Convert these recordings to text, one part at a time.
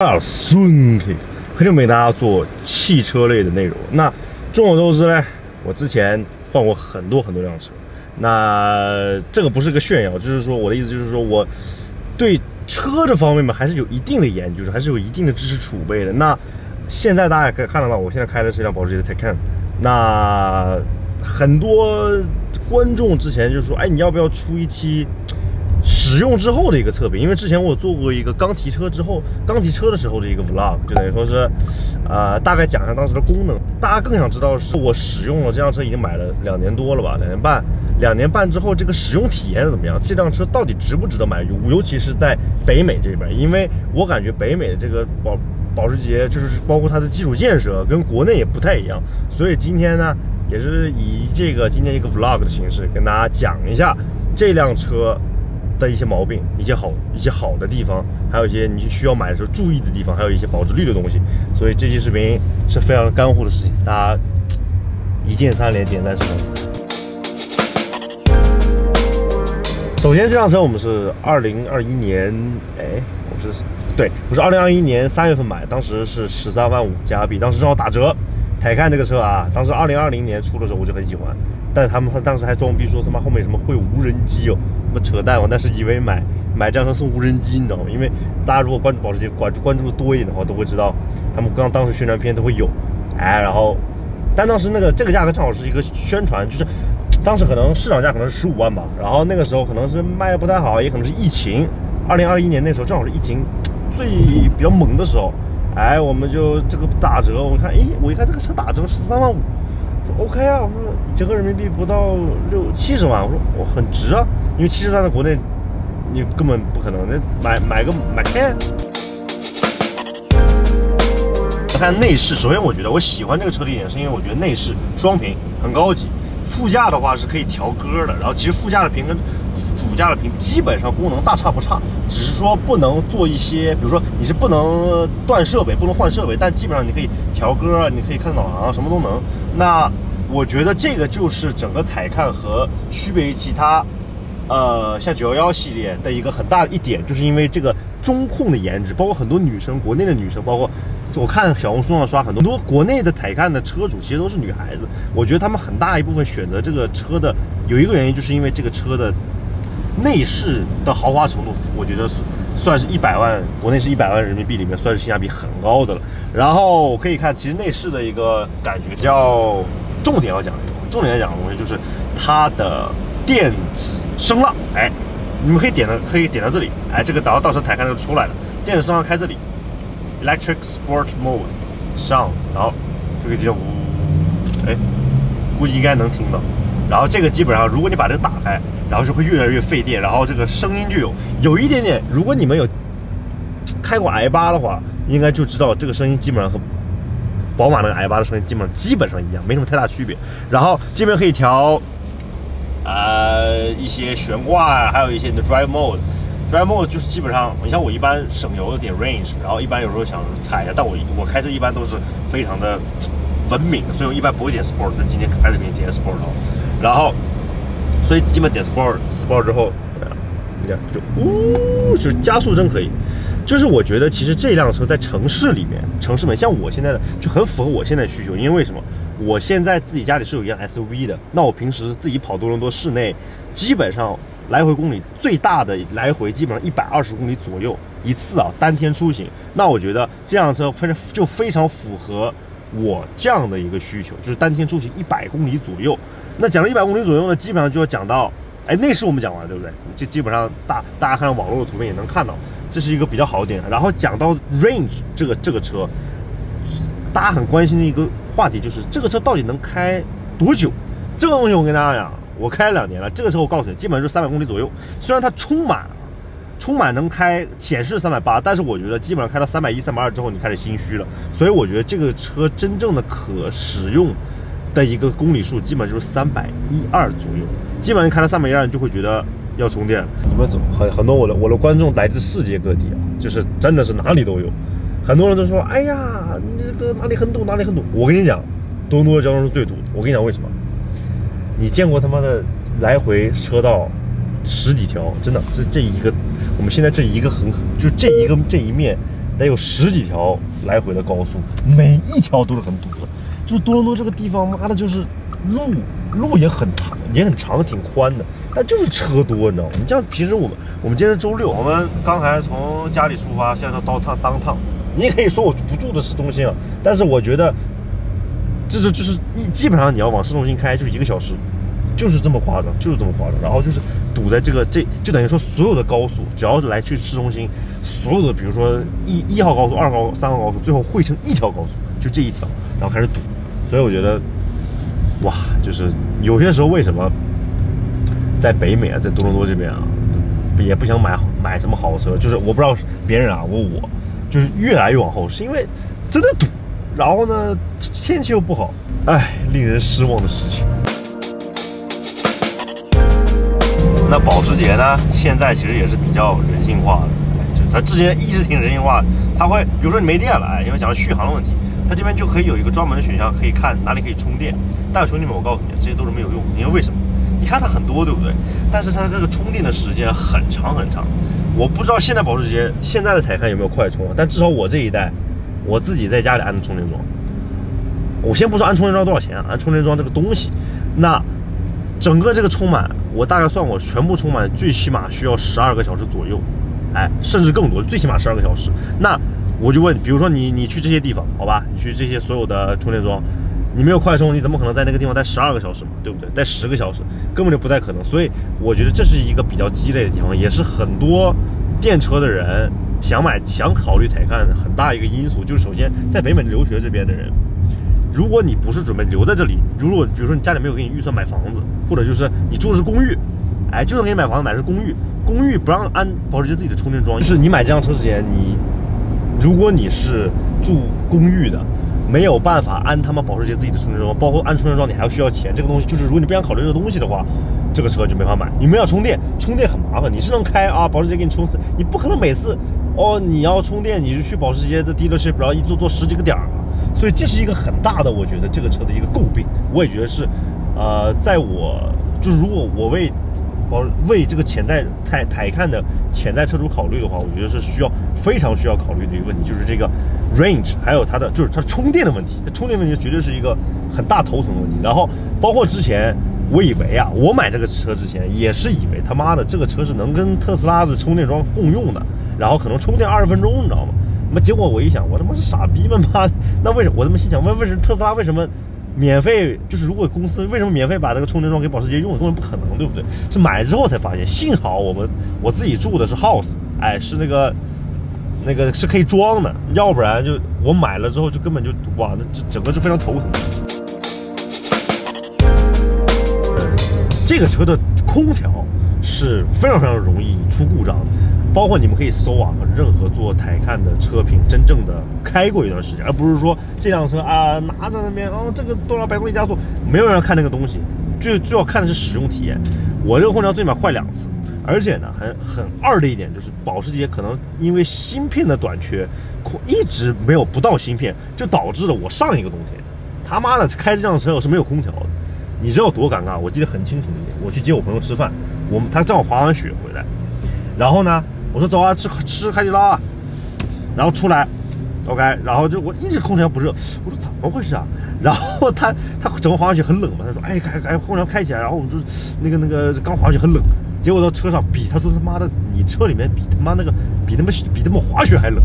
啊，孙 K，很久没大家做汽车类的内容。那众所周知呢，我之前换过很多很多辆车。那这个不是个炫耀，就是说我的意思就是说我对车这方面嘛，还是有一定的研究，还是有一定的知识储备的。那现在大家可以看得到，我现在开的是一辆保时捷的 Taycan。那很多观众之前就说，哎，你要不要出一期？使用之后的一个测评，因为之前我做过一个刚提车之后，刚提车的时候的一个 vlog，就等于说是，呃，大概讲一下当时的功能。大家更想知道是我使用了这辆车已经买了两年多了吧，两年半，两年半之后这个使用体验是怎么样？这辆车到底值不值得买？尤尤其是在北美这边，因为我感觉北美的这个保保时捷就是包括它的基础建设跟国内也不太一样，所以今天呢，也是以这个今天一个 vlog 的形式跟大家讲一下这辆车。的一些毛病，一些好，一些好的地方，还有一些你需要买的时候注意的地方，还有一些保值率的东西。所以这期视频是非常干货的事情，大家一键三连，点赞收藏。首先，这辆车我们是二零二一年，哎，我是对，我是二零二一年三月份买，当时是十三万五加币，当时正好打折。抬看这个车啊，当时二零二零年出的时候我就很喜欢，但是他们当时还装逼说他妈后面什么会无人机哦。不扯淡，我那是以为买买这辆车送无人机，你知道吗？因为大家如果关注保时捷，关注关注的多一点的话，都会知道他们刚当时宣传片都会有，哎，然后，但当时那个这个价格正好是一个宣传，就是当时可能市场价可能是十五万吧，然后那个时候可能是卖的不太好，也可能是疫情，二零二一年那时候正好是疫情最比较猛的时候，哎，我们就这个打折，我们看，哎，我一看这个车打折十三万五。说 OK 啊，我说折合人民币不到六七十万，我说我很值啊，因为七十万在国内你根本不可能，那买买个买 Can。看内饰，首先我觉得我喜欢这个车的一点，是因为我觉得内饰双屏很高级。副驾的话是可以调歌的，然后其实副驾的屏跟主驾的屏基本上功能大差不差，只是说不能做一些，比如说你是不能断设备，不能换设备，但基本上你可以调歌，你可以看导航，什么都能。那我觉得这个就是整个台看和区别于其他，呃，像九幺幺系列的一个很大的一点，就是因为这个中控的颜值，包括很多女生，国内的女生，包括。我看小红书上刷很多，很多国内的台看的车主其实都是女孩子。我觉得他们很大一部分选择这个车的有一个原因，就是因为这个车的内饰的豪华程度，我觉得算是一百万，国内是一百万人民币里面算是性价比很高的了。然后可以看，其实内饰的一个感觉叫重点要讲，重点来讲的东西就是它的电子声浪。哎，你们可以点到，可以点到这里。哎，这个到到时候台看就出来了，电子声浪开这里。Electric Sport Mode 上，然后这个地方呜，哎，估计应该能听到。然后这个基本上，如果你把这个打开，然后就会越来越费电，然后这个声音就有有一点点。如果你们有开过 i 八的话，应该就知道这个声音基本上和宝马那个 i 八的声音基本上基本上一样，没什么太大区别。然后这边可以调呃一些悬挂啊，还有一些你的 Drive Mode。Drive Mode 就是基本上，你像我一般省油的点 Range，然后一般有时候想踩一下，但我我开车一般都是非常的文明，所以我一般不会点 Sport。但今天开这边点 Sport 了，然后所以基本点 Sport，Sport 之后，你看就呜，就加速真可以。就是我觉得其实这辆车在城市里面，城市里面像我现在的就很符合我现在需求，因为为什么？我现在自己家里是有一辆 SUV 的，那我平时自己跑多伦多市内，基本上来回公里最大的来回基本上一百二十公里左右一次啊，单天出行。那我觉得这辆车非常就非常符合我这样的一个需求，就是单天出行一百公里左右。那讲了一百公里左右呢，基本上就要讲到，哎，内饰我们讲完了，对不对？就基本上大大家看网络的图片也能看到，这是一个比较好的点。然后讲到 range 这个这个车。大家很关心的一个话题就是这个车到底能开多久？这个东西我跟大家讲，我开了两年了，这个车我告诉你，基本上就三百公里左右。虽然它充满，充满能开显示三百八，但是我觉得基本上开到三百一、三百二之后，你开始心虚了。所以我觉得这个车真正的可使用的一个公里数，基本就是三百一二左右。基本上开到三百一二，你就会觉得要充电。你们怎么很很多我的我的观众来自世界各地啊，就是真的是哪里都有。很多人都说，哎呀，你这个哪里很堵，哪里很堵。我跟你讲，多伦多的交通是最堵的。我跟你讲为什么？你见过他妈的来回车道十几条？真的，这这一个，我们现在这一个横，就这一个这一面，得有十几条来回的高速，每一条都是很堵的。就多伦多这个地方，妈的，就是路路也很长，也很长，挺宽的，但就是车多，你知道吗？你像平时我们，我们今天周六，我们刚才从家里出发，现在到趟当趟，你也可以说我不住的市中心啊，但是我觉得，这是就是一基本上你要往市中心开，就是一个小时。就是这么夸张，就是这么夸张，然后就是堵在这个这就等于说所有的高速，只要来去市中心，所有的比如说一一号高速、二号、三号高速，最后汇成一条高速，就这一条，然后开始堵。所以我觉得，哇，就是有些时候为什么在北美啊，在多伦多这边啊，也不想买买什么好车，就是我不知道别人啊，我我就是越来越往后，是因为真的堵，然后呢天气又不好，哎，令人失望的事情。那保时捷呢？现在其实也是比较人性化的，就它之前一直挺人性化，它会比如说你没电了，因为讲续航的问题，它这边就可以有一个专门的选项，可以看哪里可以充电。但兄弟们，我告诉你，这些都是没有用，因为为什么？你看它很多，对不对？但是它这个充电的时间很长很长。我不知道现在保时捷现在的台看有没有快充，但至少我这一代，我自己在家里安的充电桩。我先不说安充电桩多少钱，安充电桩这个东西，那整个这个充满。我大概算过，全部充满最起码需要十二个小时左右，哎，甚至更多，最起码十二个小时。那我就问，比如说你你去这些地方，好吧，你去这些所有的充电桩，你没有快充，你怎么可能在那个地方待十二个小时嘛？对不对？待十个小时根本就不太可能。所以我觉得这是一个比较鸡肋的地方，也是很多电车的人想买想考虑台看很大一个因素。就是首先在北美留学这边的人。如果你不是准备留在这里，如果比如说你家里没有给你预算买房子，或者就是你住的是公寓，哎，就算给你买房子，买的是公寓，公寓不让安保时捷自己的充电桩，就是你买这辆车之前，你如果你是住公寓的，没有办法安他妈保时捷自己的充电桩，包括安充电桩你还要需要钱，这个东西就是如果你不想考虑这个东西的话，这个车就没法买。你们要充电，充电很麻烦，你是能开啊，保时捷给你充，你不可能每次哦你要充电，你就去保时捷的 dealership，然后一坐坐十几个点儿。所以这是一个很大的，我觉得这个车的一个诟病，我也觉得是，呃，在我就是如果我为包为这个潜在台台看的潜在车主考虑的话，我觉得是需要非常需要考虑的一个问题，就是这个 range，还有它的就是它充电的问题，它充电问题绝对是一个很大头疼的问题。然后包括之前我以为啊，我买这个车之前也是以为他妈的这个车是能跟特斯拉的充电桩共用的，然后可能充电二十分钟，你知道吗？那么结果我一想，我他妈是傻逼吗？妈，那为什么我他妈心想问为什么特斯拉为什么免费？就是如果公司为什么免费把这个充电桩给保时捷用？根本不可能，对不对？是买之后才发现。幸好我们我自己住的是 house，哎，是那个那个是可以装的，要不然就我买了之后就根本就哇，那这整个就非常头疼。这个车的空调是非常非常容易出故障。包括你们可以搜啊，任何做台看的车评，真正的开过一段时间，而不是说这辆车啊拿着那边哦，这个多少百公里加速，没有人要看那个东西，最最要看的是使用体验。我这个空调最起码坏两次，而且呢，很很二的一点就是保时捷可能因为芯片的短缺，一直没有不到芯片，就导致了我上一个冬天，他妈的开这辆车我是没有空调的，你知道多尴尬？我记得很清楚一点，我去接我朋友吃饭，我们他正好滑完雪回来，然后呢。我说走啊，吃吃海底捞啊，然后出来，OK，然后就我一直空调不热，我说怎么回事啊？然后他他整个滑完雪很冷嘛，他说哎开开空调开起来，然后我们就那个那个刚滑雪很冷，结果到车上比他说他妈的你车里面比他妈那个比他们比他们滑雪还冷，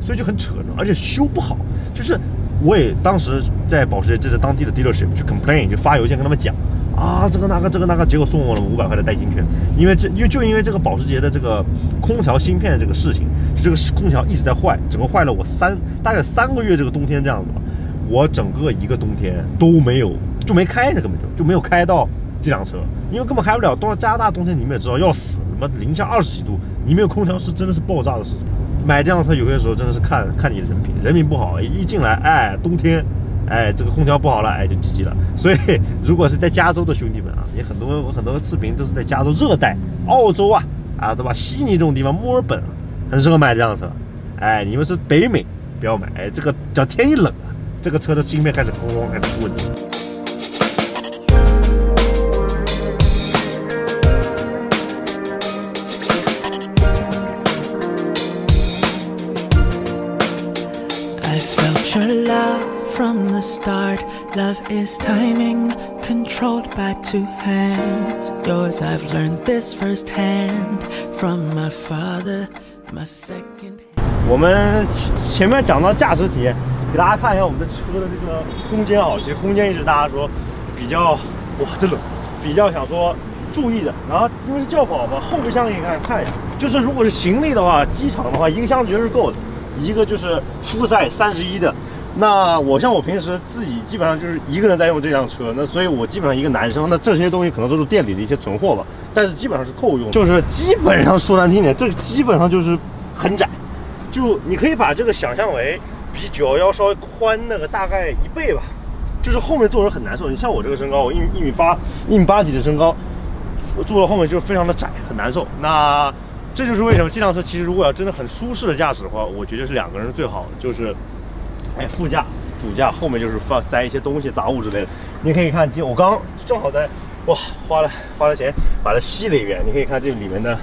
所以就很扯呢，而且修不好，就是我也当时在保时捷这是当地的 dealership 去 complain 就发邮件跟他们讲。啊，这个那个这个那个，结果送我了五百块的代金券，因为这因为就因为这个保时捷的这个空调芯片这个事情，就这个空调一直在坏，整个坏了我三大概三个月这个冬天这样子吧，我整个一个冬天都没有就没开呢，根本就就没有开到这辆车，因为根本开不了。到加拿大冬天你们也知道要死，什么零下二十几度，你没有空调是真的是爆炸的事情。买这辆车有些时候真的是看看你人品，人品不好一进来，哎，冬天。哎，这个空调不好了，哎，就 GG 了。所以，如果是在加州的兄弟们啊，你很多我很多视频都是在加州热带、澳洲啊，啊，对吧？悉尼这种地方，墨尔本很适合买这辆车。哎，你们是北美，不要买。这个只要天一冷啊，这个车的芯片开始咣咣开始出问题。Your love from the start. Love is timing, controlled by two hands. Yours, I've learned this firsthand from my father, my second. 我们前面讲到驾驶体验，给大家看一下我们的车的这个空间啊，其实空间一直大家说比较哇，真的比较想说注意的。然后因为是轿跑嘛，后备箱给你看看一下，就是如果是行李的话，机场的话，一个箱子绝对是够的，一个就是负载三十一的。那我像我平时自己基本上就是一个人在用这辆车，那所以我基本上一个男生，那这些东西可能都是店里的一些存货吧，但是基本上是够用，就是基本上说难听点，这个基本上就是很窄，就你可以把这个想象为比九幺幺稍微宽那个大概一倍吧，就是后面坐人很难受。你像我这个身高，我一米一米八一米八几的身高，坐到后面就是非常的窄，很难受。那这就是为什么这辆车其实如果要真的很舒适的驾驶的话，我觉得是两个人是最好的，就是副驾、主驾后面就是放塞一些东西、杂物之类的。你可以看，今我刚正好在哇花了花了钱把它吸了一遍，你可以看这里面的。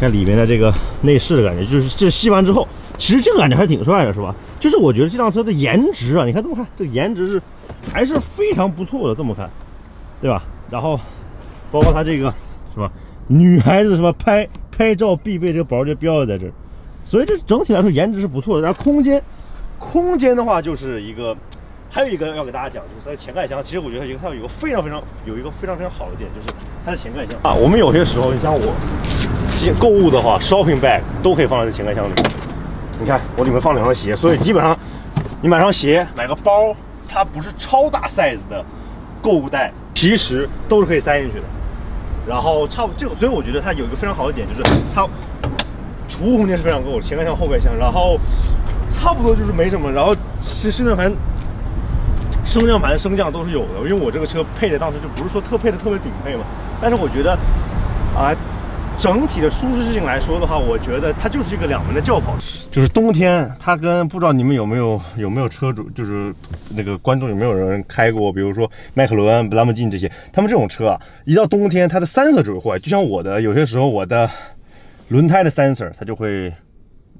看里面的这个内饰的感觉，就是这吸完之后，其实这个感觉还是挺帅的，是吧？就是我觉得这辆车的颜值啊，你看这么看，这个颜值是还是非常不错的，这么看，对吧？然后包括它这个是吧？女孩子是吧？拍拍照必备这个包就标在这儿，所以这整体来说颜值是不错的。然后空间，空间的话就是一个，还有一个要给大家讲，就是它的前盖箱，其实我觉得一个它有一个非常非常有一个非常非常好的点，就是它的前盖箱啊。我们有些时候，你像我。购物的话，shopping bag 都可以放在这前盖箱里。你看，我里面放两双鞋，所以基本上你买双鞋、买个包，它不是超大 size 的购物袋，其实都是可以塞进去的。然后差不这个，所以我觉得它有一个非常好的点，就是它储物空间是非常够的，前盖箱、后盖箱，然后差不多就是没什么。然后是升降盘、升降盘升降都是有的，因为我这个车配的当时就不是说特配的特别顶配嘛，但是我觉得啊。整体的舒适性来说的话，我觉得它就是一个两门的轿跑。就是冬天，它跟不知道你们有没有有没有车主，就是那个观众有没有人开过，比如说迈凯伦、兰博基尼这些，他们这种车啊，一到冬天它的 sensor 就会。就像我的，有些时候我的轮胎的 sensor 它就会，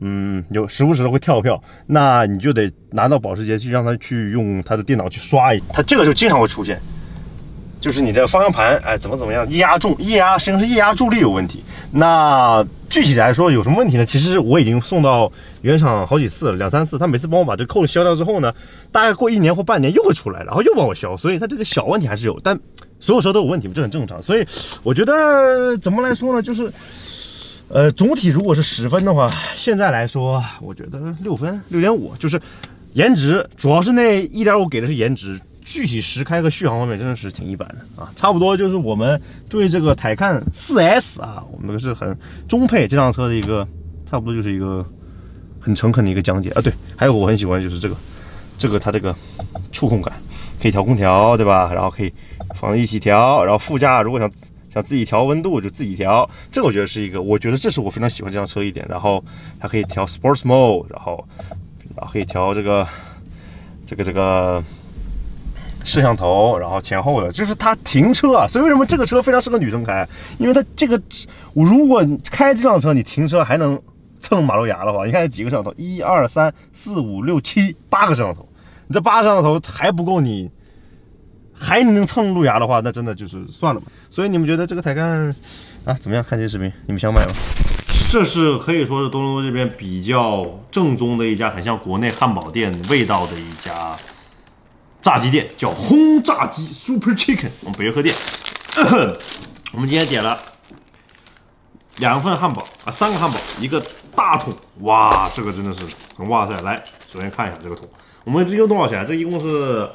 嗯，有时不时的会跳票，那你就得拿到保时捷去让它去用它的电脑去刷一，它这个就经常会出现。就是你的方向盘，哎，怎么怎么样？液压重，液压实际上是液压助力有问题。那具体来说有什么问题呢？其实我已经送到原厂好几次了，两三次。他每次帮我把这个扣子削掉之后呢，大概过一年或半年又会出来，然后又帮我削。所以它这个小问题还是有，但所有车都有问题，这很正常。所以我觉得怎么来说呢？就是，呃，总体如果是十分的话，现在来说，我觉得六分，六点五。就是颜值，主要是那一点五给的是颜值。具体实开和续航方面真的是挺一般的啊，差不多就是我们对这个台看 4S 啊，我们是很中配这辆车的一个，差不多就是一个很诚恳的一个讲解啊。对，还有我很喜欢就是这个，这个它这个触控感，可以调空调，对吧？然后可以放一起调，然后副驾如果想想自己调温度就自己调，这个我觉得是一个，我觉得这是我非常喜欢这辆车一点。然后它可以调 Sports Mode，然后然后可以调这个这个这个。摄像头，然后前后的，就是它停车啊，所以为什么这个车非常适合女生开？因为它这个我，如果开这辆车你停车还能蹭马路牙的话，你看有几个摄像头，一二三四五六七八个摄像头，你这八个摄像头还不够你，还能蹭路牙的话，那真的就是算了吧。所以你们觉得这个台干啊怎么样？看这视频，你们想买吗？这是可以说是多伦多这边比较正宗的一家，很像国内汉堡店味道的一家。炸鸡店叫轰炸鸡 Super Chicken，我们北约客店。我们今天点了两份汉堡啊，三个汉堡，一个大桶。哇，这个真的是很哇塞！来，首先看一下这个桶，我们这一共多少钱？这一共是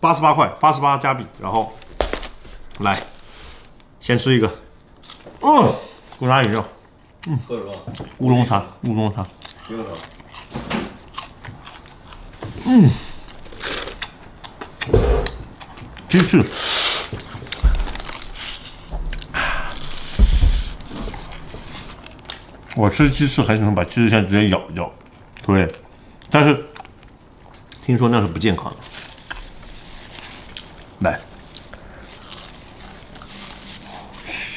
八十八块，八十八加币。然后来，先吃一个，嗯，古茶饮料，嗯，喝什么？乌龙茶，乌龙茶。嗯。鸡翅，我吃鸡翅还是能把鸡翅先直接咬掉，对，但是听说那是不健康的。来，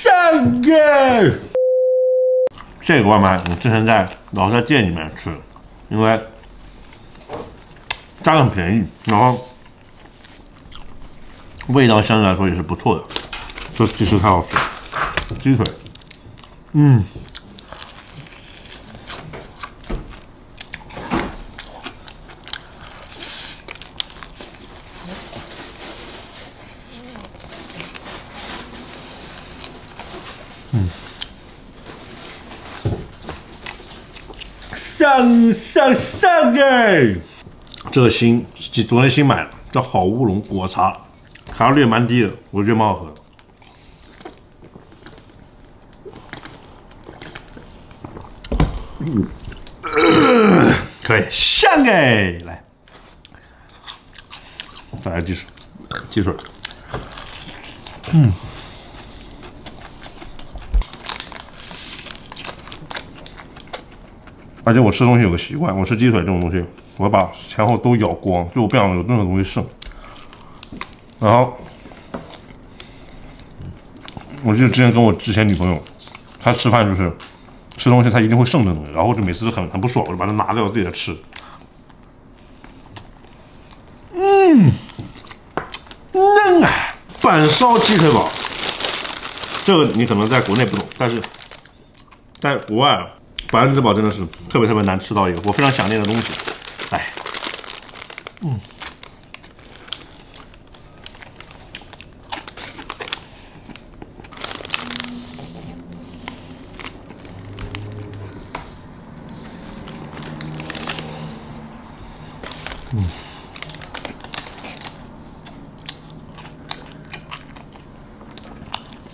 下个，这个外卖我之前在老在店里面吃，因为价格很便宜，然后味道相对来说也是不错的，这鸡翅太好吃，鸡腿，嗯。上上上哎！这个新昨天新买的，叫好乌龙果茶，卡路里蛮低的，我觉得蛮好喝。嗯，可以香哎！来，再来鸡翅，鸡腿，嗯。而且我吃东西有个习惯，我吃鸡腿这种东西，我把前后都咬光，就我不想有任何东西剩。然后，我记得之前跟我之前女朋友，她吃饭就是吃东西，她一定会剩这东西，然后就每次都很很不爽，我就把它拿掉我自己来吃。嗯，嫩啊！板烧鸡腿堡，这个你可能在国内不懂，但是在国外。百安之宝真的是特别特别难吃到一个我非常想念的东西，哎，嗯，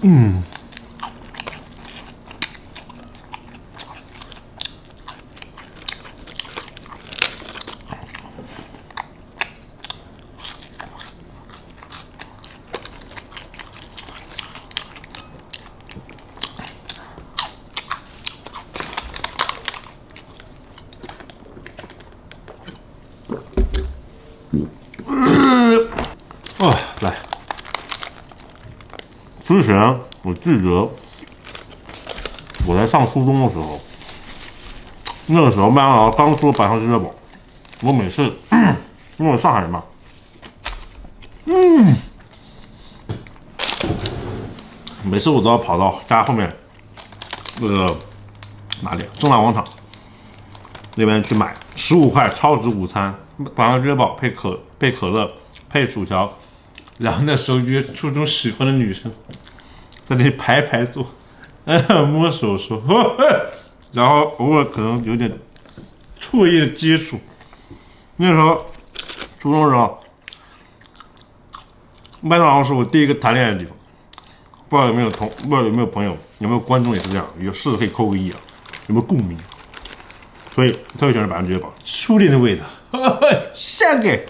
嗯。哦，来。之前我记得我在上初中的时候，那个时候麦当劳刚出百香鸡腿堡，我每次因为我上海人嘛，嗯，每次我都要跑到家后面那个哪里正大广场那边去买十五块超值午餐百香鸡腿堡配可配可乐配薯条。然后那时候约初中喜欢的女生，在那里排排坐，摸手手，然后偶尔可能有点唾液接触。那时候初中时候，麦当劳是我第一个谈恋爱的地方。不知道有没有同，不知道有没有朋友，有没有观众也是这样，有试着可以扣个一啊，有没有共鸣？所以特别喜欢板烧鸡腿堡，初恋的味道，献给。